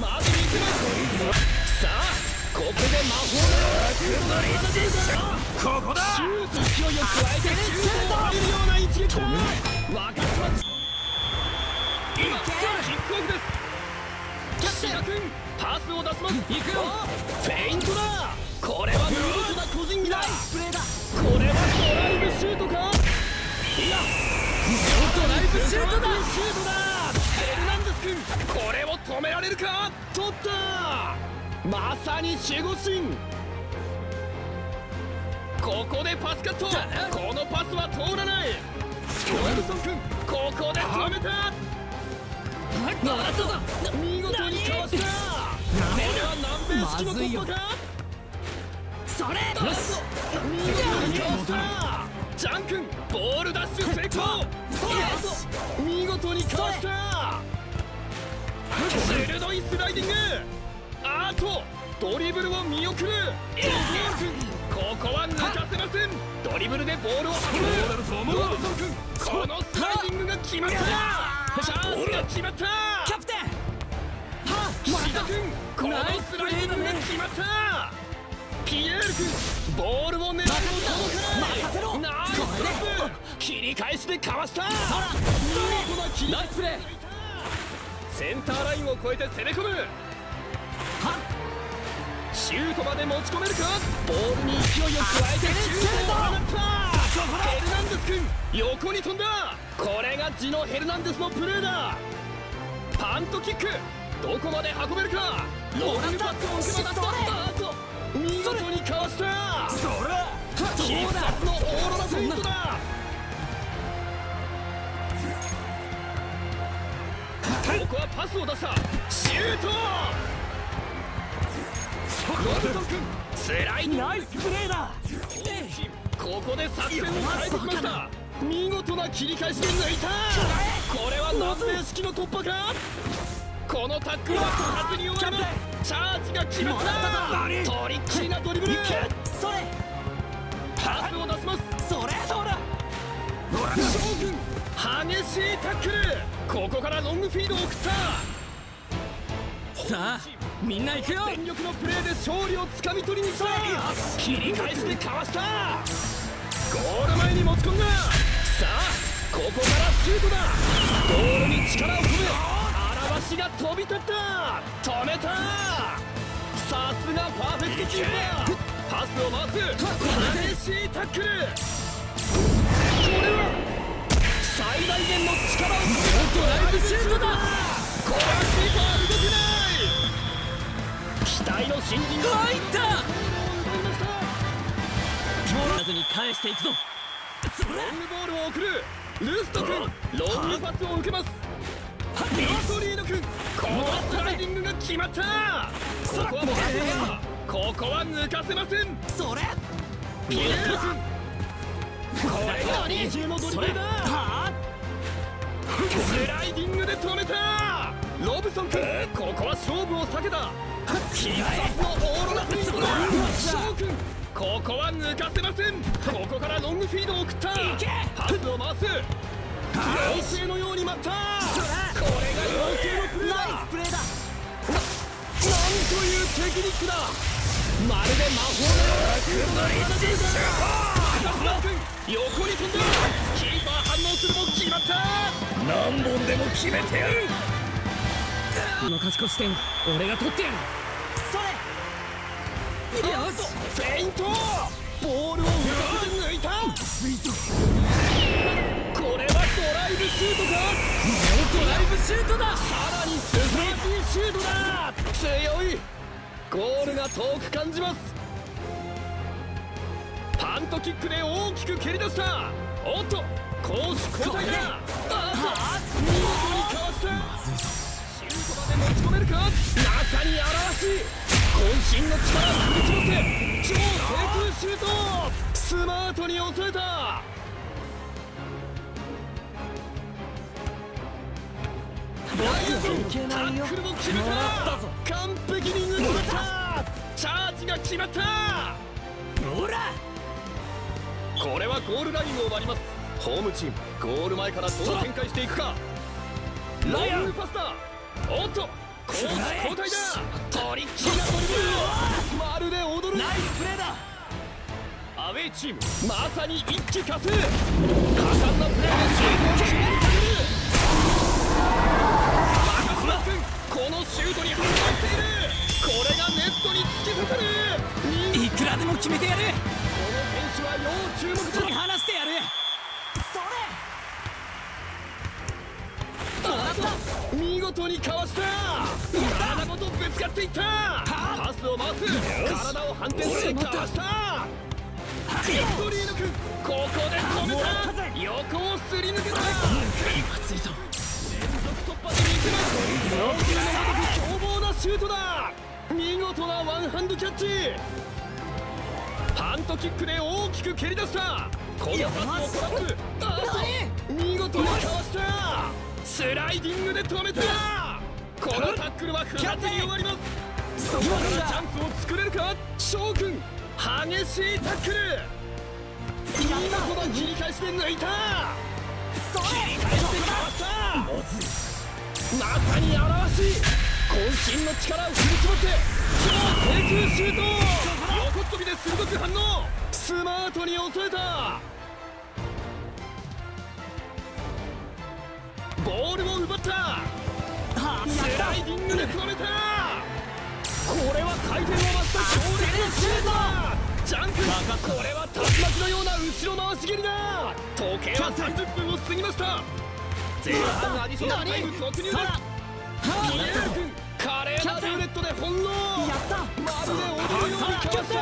まずに行くさあここで魔法ここだシュート勢いを加えてシュートを入るような一撃だ分かった今キックオフです。岸田君パスを出します行く。よフェイントだ。これは見事な個人技だプレーだこれはドライブシュートかいやドライブシュートだシュートだこれを止められるか？取った！まさに守護神！ここでパスカット！このパスは通らない！ロエルソン君ここで止めた！見事にかわした！これは南米式の突破か？それ！よし！見事にかわした！ジャン君ボールダッシュ成功！見事にかわした鋭いスライディング。あとドリブルを見送る。ここは抜かせません。ドリブルでボールを運ぶ。ロブソン君。このスライディングが決まった。チャンスが決まった。キャプテン。は岸田君このスライディングが決まった。ピエール君ボールを狙うも届か任せろない。ナイスプ。切り返しでかわした。見事な切りナイスプレーセンターラインを越えて攻め込む。シュートまで持ち込めるか？ボールに勢いを加えてシュートを放った。ヘルナンデス君横に飛んだ。これがジノ・ヘルナンデスのプレーだ。パントキックどこまで運べるか？ロールパスを受け渡したあと見事にかわした。それ。必殺のオーロラフェイントだここはパスを出した。シュート。ロブソン君スライナイスプレーだここで作戦を変えてきました。見事な切り返しで抜いた。これは南米式の突破か。このタックルは取らずに終わりますチャージが決まった。トリッキーなドリブル。それ激しいタックル。ここからロングフィードを送った。さあみんな行くよ。全力のプレーで勝利をつかみ取りに来た。切り返してかわした。ゴール前に持ち込んだ。さあここからシュートだ。ゴールに力を込め荒橋が飛び立った。止めた。さすがパーフェクトキーパー。パスを回す。激しいタックル。これは最大限の力をドライブシュートだ。これはキーパー動けない。期待の新人が入った。もらずに返していくぞロングボールを送る。ルスト君。ロングパスを受けます。リトリーノ君このスライディングが決まった。ここはパスだここは抜かせません。それ。ピエール君。これが二重のドリブルだはスライディングで止めた。ロブソン君ここは勝負を避けた。必殺のオーロラ。フィードだ翔君ここは抜かせません。ここからロングフィードを送った。パスを回す。妖精のように待った。これが妖精のプレーだ。ナイスプレーだ。なんというテクニックだ。まるで魔法のような車でだ。君横に飛んだ。キーパーするも決まった何本でも決めてやる。この勝ち越し点俺が取ってやる。それ。よし。フェイント。ボールを浮かせて抜いた。これはドライブシュートか。ドライブシュートだ。さらに素晴らしいシュートだ。強い。ゴールが遠く感じます。パントキックで大きく蹴り出した。おっと攻守交代だあっ見事にかわしたシュートまで持ち込めるかまさに表し渾身の力を振り絞って超低空シュートスマートに抑えたライアンソンタックルも決めた完璧に抜けたチャージが決まったほらこれはゴールラインを割ります。ホームチームゴール前からどう展開していくか。ロングパスだおっと交代だ。トリッキーなドリブルまるで踊る。ナイスプレーだ。アウェイチームまさに一気呵成。果敢なプレーでシュートを決めるこのシュートに反応している。これがネットに突き刺さる。いくらでも決めてやる。この選手は要注目突きだ。放してやるそ見事にかわした。体ごとぶつかっていった。パスを回す体を反転してかわした。ビクトリーヌ君ここで止めた見事なワンハンドキャッチ。パントキックで大きく蹴り出した。このパスをトラップあと見事にかわした。スライディングで止めた。このタックルは不発に終わりますそこからチャンスを作れるか。翔くん激しいタックル。見事な切り返しで抜いた。切り返してかわした。まさに表しい。渾身の力を振り絞って。空シュート横っ飛びで鋭く反応スマートに抑えたボールを奪ったスライディングで止めたこれは回転を増した強烈なシュートだジャンプこれは竜巻のような後ろ回し蹴りだ時計は30分を過ぎました前半アディショナルタイム突入ですミエル君華麗なルーレットで翻弄。やったまるで踊るようにかわした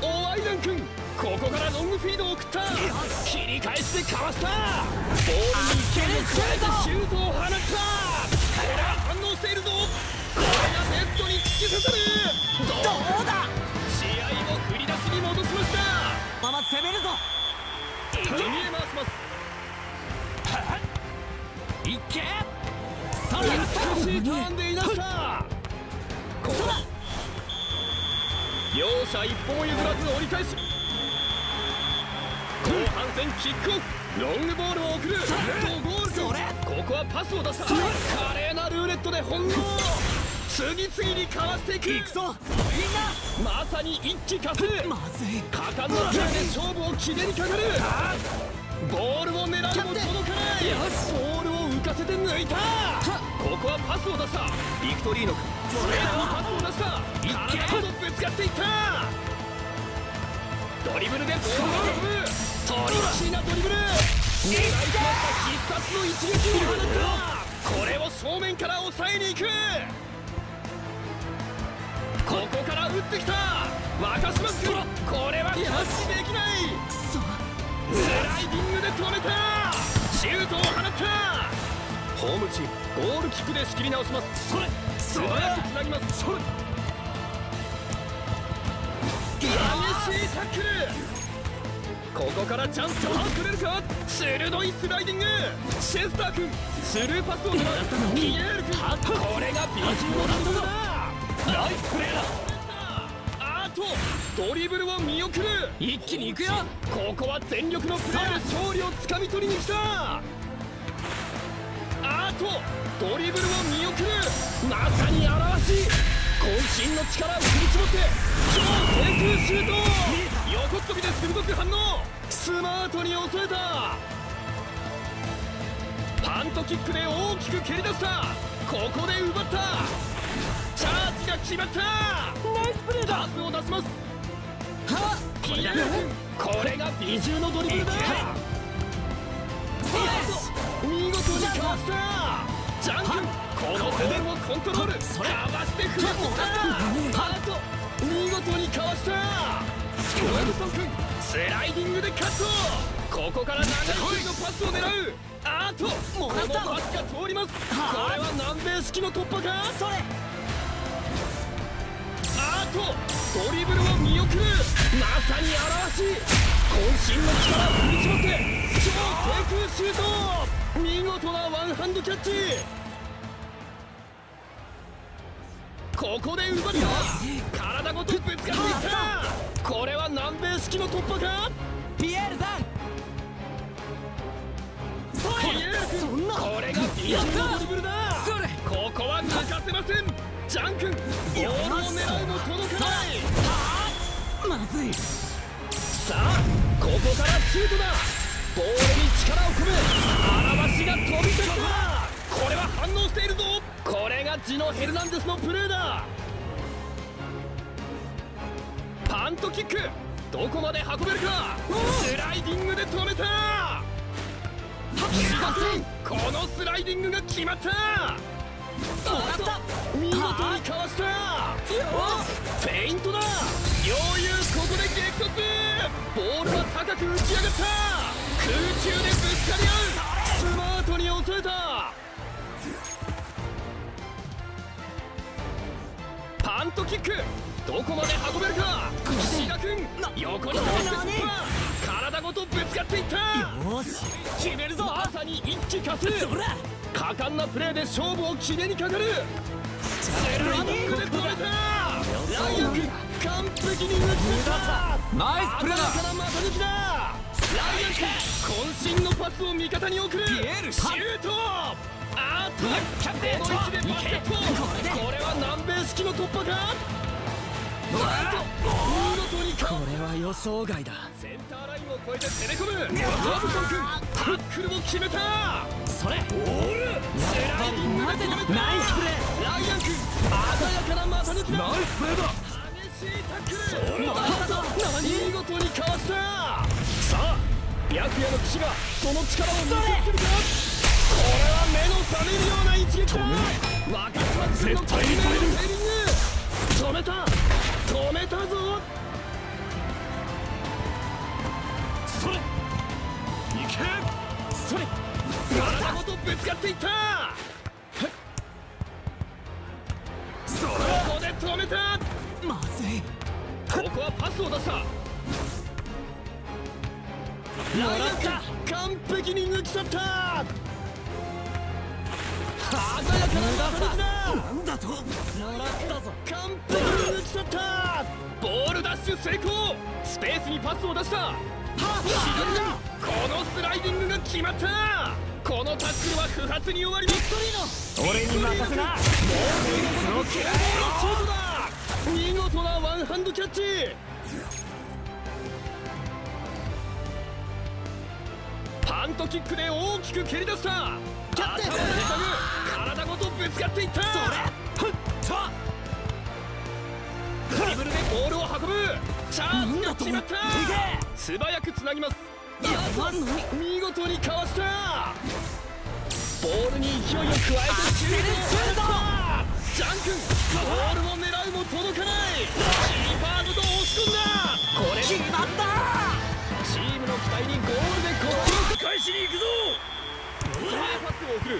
おアイラン君ここからロングフィードを送った。切り返してかわした。ボールに勢いを加えてシュートを放った。これは反応しているぞ。これがネットに突き刺さる。どうだ？試合を振り出しに戻しました。ママ攻めるぞ。右へ回します。いけ美しいターンでいなした両者一歩も譲らず折り返し。後半戦キックオフ。ロングボールを送る。ここはパスを出した華麗なルーレットで翻弄次々にかわしていく。行くぞ。まさに一気呵成みんなまずい。果敢なプレーで勝負を決めにかかる。ボールを狙うも届かないかせて抜いた。ここはパスを出した。ビクトリーノ君ストレートにパスを出した。体ごとぶつかっていった。ドリブルでボールを運ぶトリッキーなドリブル。狙いすました必殺の一撃を放った。これを正面から抑えに行く。ここから打ってきた。若島君これはキャッチできない。ホームチームゴールキックで仕切り直します。それ素早くつなぎます。それ激しいタックル。ここからチャンスを作れるか？鋭いスライディング。シェスター君スルーパスを狙うピエール君これが B チームのランドだ。ナイスプレーだ。あとドリブルを見送る。一気に行くよ。ここは全力のプレーで勝利をつかみ取りに来た。あとドリブルを見送る。まさに表し。渾身の力を振り絞って超低空シュート。横っ飛びで鋭く反応。スマートに抑えた。パントキックで大きく蹴り出した。ここで奪った。チャージが決まった。ナイスプレーだ。パスを出します。は？ピエール君これが美獣のドリブルだ見事にかわしたジャン君このボールをコントロールかわしてフラットハート見事にかわしたスクラムソン君スライディングでカットここから長い距離のパスを狙うあとこのパスが通りますこれは南米式の突破かそれあとドリブルを見送る。まさに表し渾身の力を振り絞って空シュート見事なワンハンドキャッチ。ここで奪いだ。体ごとぶつかっていった。これは南米式の突破か？ピエールさん。そんな。これがピエールのドリブルだ。ここは欠かせません。ジャン君ボールを狙いも届かない。まずいさあここからシュートだ。ボールに力を込め荒橋が飛び出したこれは反応しているぞ。これがジノ・ヘルナンデスのプレーだ。パントキックどこまで運べるか。スライディングで止めた。このスライディングが決まった。見事にかわした。フェイントだ。余裕ここで激突。ボールは高く打ち上がった。空中でぶつかり合うスマートに抑えた。パントキックどこまで運べるか。志賀君横に倒して体ごとぶつかっていった。よし。決めるぞまさに一気かす。果敢なプレーで勝負を決めにかかる。スルードックで止めた。ライアン君完璧に抜き出した。ナイスプレーだ。かな股抜きだ渾身のパスを味方に送る。シュート。あーっとキャプテンこの位置でバットこれは南米式の突破か？なんと見事にかこれは予想外だ。センターラインを越えて攻め込む。ロブソン君タックルも決めた。それ。オールスライディングで止めたナイスプレー。ライアン君鮮やかな股抜きだ。ナイスプレーだ。激しいタックル。そうだ見事にかわした白夜の騎士がその力を見せつけるかこれは目の覚めるような一撃だ若妻君の懸命のテーリング止めた止めたぞそれいけそれ体ごとぶつかっていったそここで止めたまずいここはパスを出した。ライアンか完璧に抜き去った鮮やかな股抜きだなんだともらったぞ完璧に抜き去ったボールダッシュ成功スペースにパスを出した左だこのスライディングが決まったこのタックルは不発に終わります俺に任せな。ボールを蹴られるシュートだ。見事なワンハンドキャッチ。パントキックで大きく蹴り出した。キャプテン体ごとぶつかっていった。それ。ドリブルでボールを運ぶ。チャンスが決まった。素早くつなぎます。見事にかわした。ボールに勢いを加えてシュージャン君ボールを狙うも届かない。キーパーごと押し込んだ。これ決まった。チームの期待にゴールで応え返しに行くぞ。スルーパスを送る。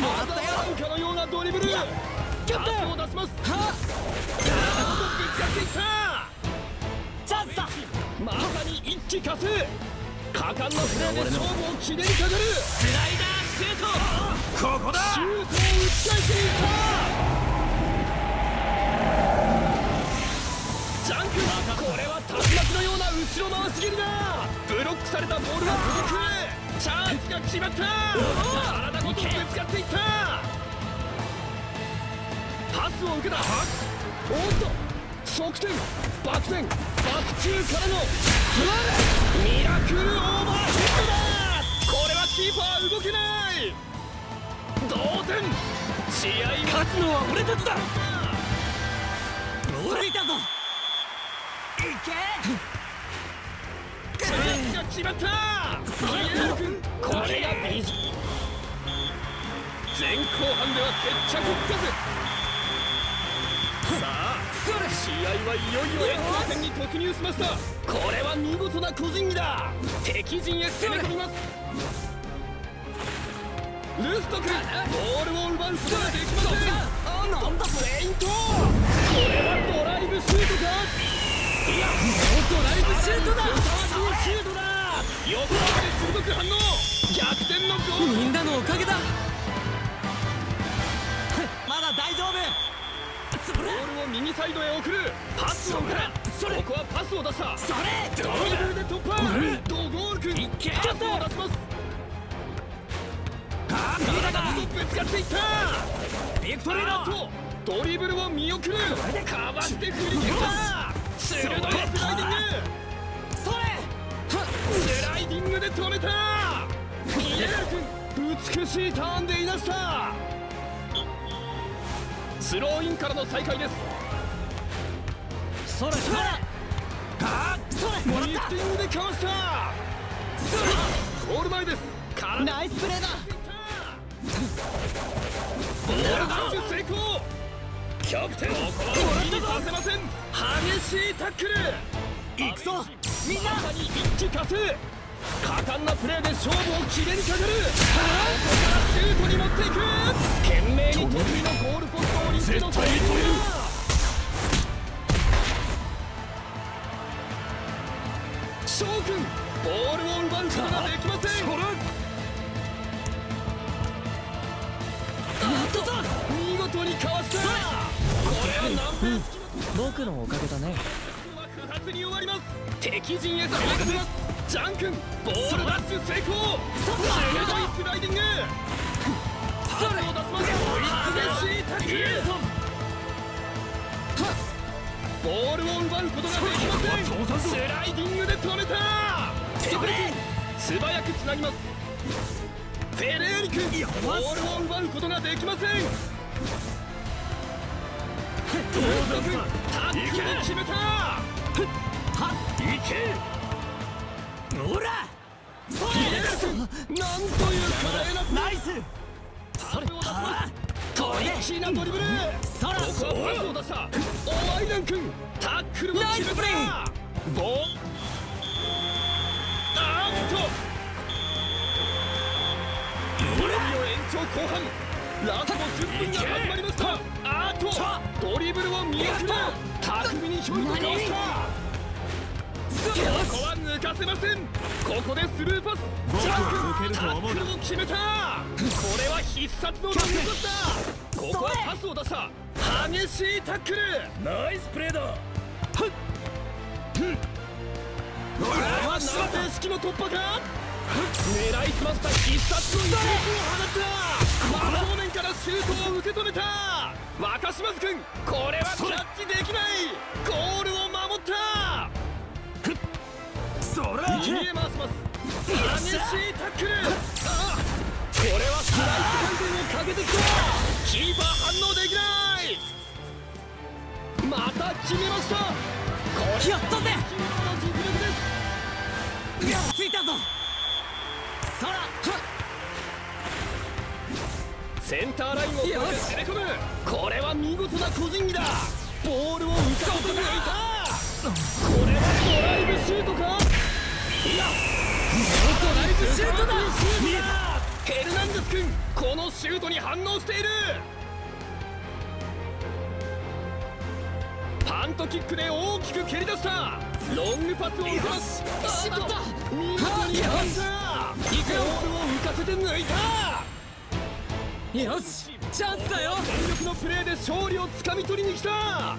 またなんかのようなドリブルパスを出します体ごとぶつかっていったチャンスだまさに一気かす果敢なプレーで勝負を決めにかかるスライダーシュートここだシュートを打ち返していったジャンクこれは竜巻のような後ろ回し蹴りだ。ブロックされたボールが届くチャージが決まった。体ごとぶつかっていった。パスを受けた。おっと。側転バク転バク中からのミラクルオーバーヘッドだ。これはキーパー動けない。同点。試合勝つのは俺たちだ。決まったイエロー君これがビジ前後半では決着つかずさあ試合はいよいよ延長戦に突入しましたこれは見事な個人技だ敵陣へ攻め込みますルスト君ボールを奪うことができませんなんだフェイントこれはドライブシュートか？ドライブシュートだ。シュートだ横で鋭く反応。逆転のゴール。みんなのおかげだ。まだ大丈夫。ボールを右サイドへ送る。パスをここはパスを出した。それ。ドリブルで突破。ドゴール君け。パスを出します。体ごとぶつかっていった。ビクトリードリブルを見送る。か。わして振り切った君美しいターンでいなした。スローインからの再開です。それそれあそれもらっリフティングでかわした。ゴール前です。ナイスプレーだ。ボールダッシュ成功。キャプテンここは気にさせません。激しいタックル。行くぞ。みんな一気化成果敢なプレーで勝負を決めにかかるここからシュートに持っていく懸命に得意のゴールポストをリストの絶対に取れる翔くんボールを奪うことができませんやったぞ見事にかわしたこれは何ペース僕のおかげだね敵陣へ攻めかけますジャン君ボールダッシュ成功鋭いスライディングパスを出します激しいタックルボールを奪うことができません。スライディングで止めたエブリ君素早くつなぎますフェレーリ君ボールを奪うことができませんトー君タックル決めたいけほらそれなんという華麗なナイスそれを出しますトリッキーなドリブルそらここはパスを出したおアイ。ラン君タックルを決めナイスプレたボーあーっといよいよ延長後半ラスト10分が始まりましたあーっとドリブルを見送る巧みにひょいとかわしたここは抜かせません。ここでスルーパス。ジャンクタックルを決めた。これは必殺のロングパスだ。ここはパスを出した。激しいタックル。ナイスプレーだ。これは南米式の突破か。狙いすました必殺の一撃を放った。真正面からシュートを受け止めた。若島津君これはキャッチできない。ゴールを守った。そら右へ回します激しいタック。ルあこれはスライス回転をかけてきたキーパー反応できないまた決めましたこれやったぜやっついたぞそらセンターラインを越えて攻め込むこれは見事な個人技だボールを浮かせて抜いたこれはドライブシュートかドライブシュー。トだヘルナンデス君このシュー。トに反応しているパントキックで大きく蹴り出したロングパスを受けますしまった見事に反射ボー。ルを浮かせて抜いたよしチャンスだよ全力のプレー。で勝利をつかみ取りに来た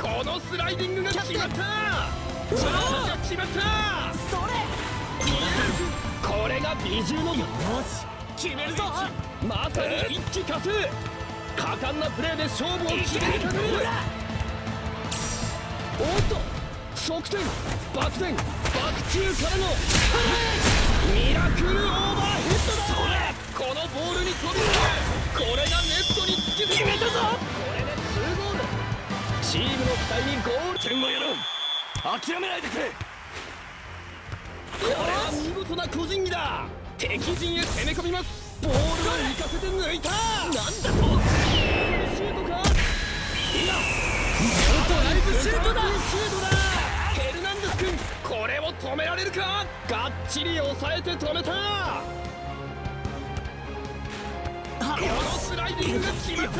このスライディングが決まった決まったそれこれが美獣のよし決めるぞまさに一気化成果敢なプレーで勝負を決めにかおっと側転バク転バク中からのミラクルオーバーヘッドだ。このボールに飛び込むこれがネットに突き決めたぞこれで2ゴールチームの期待にゴール。点をやらん諦めないでくれ。これは見事な個人技だ。敵陣へ攻め込みます。ボールを浮かせて抜いた。なんだと。シュートか。いやドライブシュートだ。シュートだ。ヘルナンデス君これを止められるか。がっちり抑えて止めた。このスライディングが決まっ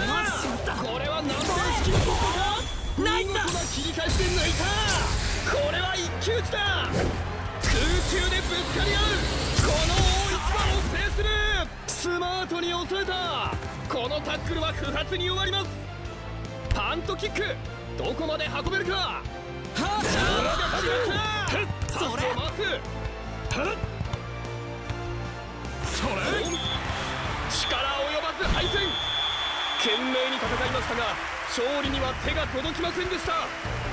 た。これは南米式の突破かナイスだ。切り返しで抜いたこれは一騎打ちだ。空中でぶつかり合うこの大一番を制する。スマートに抑えた。このタックルは不発に終わります。パントキックどこまで運べるか。はジャンプが決まったパスを回すそれ。力及ばず敗戦。懸命に戦いましたが勝利には手が届きませんでした。